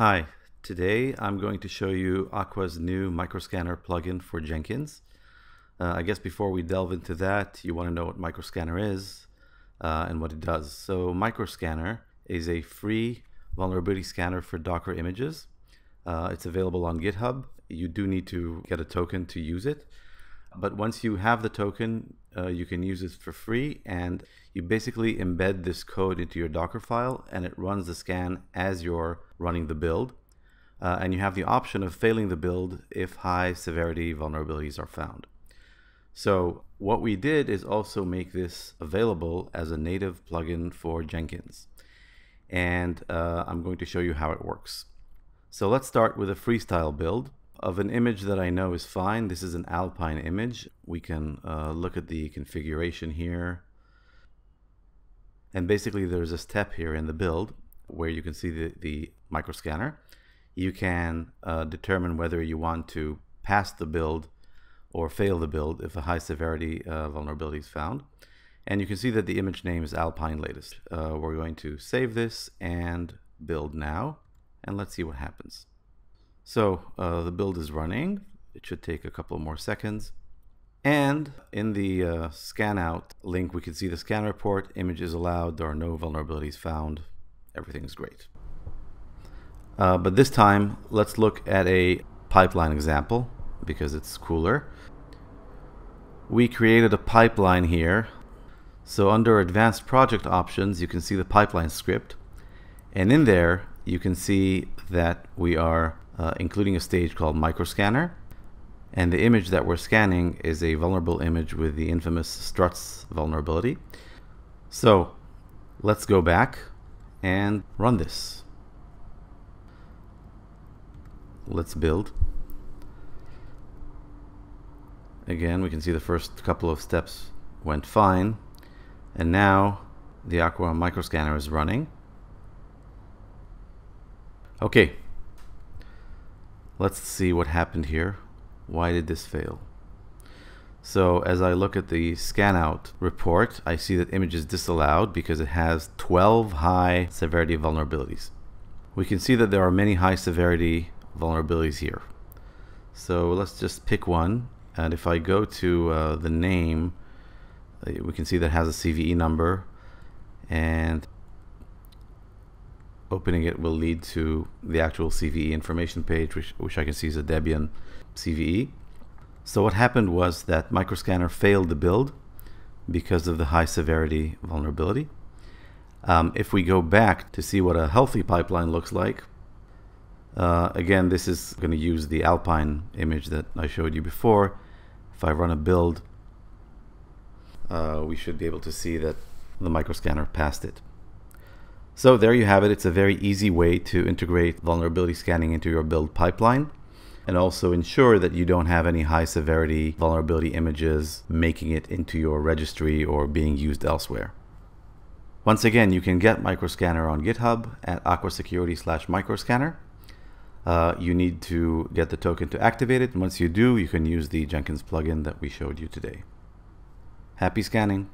Hi, today I'm going to show you Aqua's new microscanner plugin for Jenkins. Uh, I guess before we delve into that, you want to know what microscanner is uh, and what it does. So microscanner is a free vulnerability scanner for Docker images. Uh, it's available on GitHub. You do need to get a token to use it. But once you have the token, uh, you can use it for free and you basically embed this code into your Docker file and it runs the scan as you're running the build. Uh, and you have the option of failing the build if high severity vulnerabilities are found. So what we did is also make this available as a native plugin for Jenkins. And uh, I'm going to show you how it works. So let's start with a freestyle build of an image that I know is fine. This is an Alpine image. We can uh, look at the configuration here. And basically there's a step here in the build where you can see the, the microscanner. You can uh, determine whether you want to pass the build or fail the build if a high severity uh, vulnerability is found. And you can see that the image name is Alpine latest. Uh, we're going to save this and build now. And let's see what happens. So uh, the build is running. It should take a couple more seconds. And in the uh, scan out link, we can see the scan report, image is allowed, there are no vulnerabilities found, everything is great. Uh, but this time, let's look at a pipeline example because it's cooler. We created a pipeline here. So under advanced project options, you can see the pipeline script. And in there, you can see that we are uh, including a stage called microscanner. And the image that we're scanning is a vulnerable image with the infamous struts vulnerability. So let's go back and run this. Let's build. Again, we can see the first couple of steps went fine. And now the Aqua microscanner is running. Okay, Let's see what happened here. Why did this fail? So as I look at the scan out report, I see that image is disallowed because it has 12 high severity vulnerabilities. We can see that there are many high severity vulnerabilities here. So let's just pick one. And if I go to uh, the name, uh, we can see that has a CVE number. And opening it will lead to the actual CVE information page, which, which I can see is a Debian CVE. So what happened was that Microscanner failed the build because of the high severity vulnerability. Um, if we go back to see what a healthy pipeline looks like, uh, again, this is going to use the Alpine image that I showed you before. If I run a build, uh, we should be able to see that the microscanner passed it. So there you have it. It's a very easy way to integrate vulnerability scanning into your build pipeline and also ensure that you don't have any high severity vulnerability images making it into your registry or being used elsewhere. Once again, you can get Microscanner on GitHub at aquasecurity slash microscanner. Uh, you need to get the token to activate it. Once you do, you can use the Jenkins plugin that we showed you today. Happy scanning!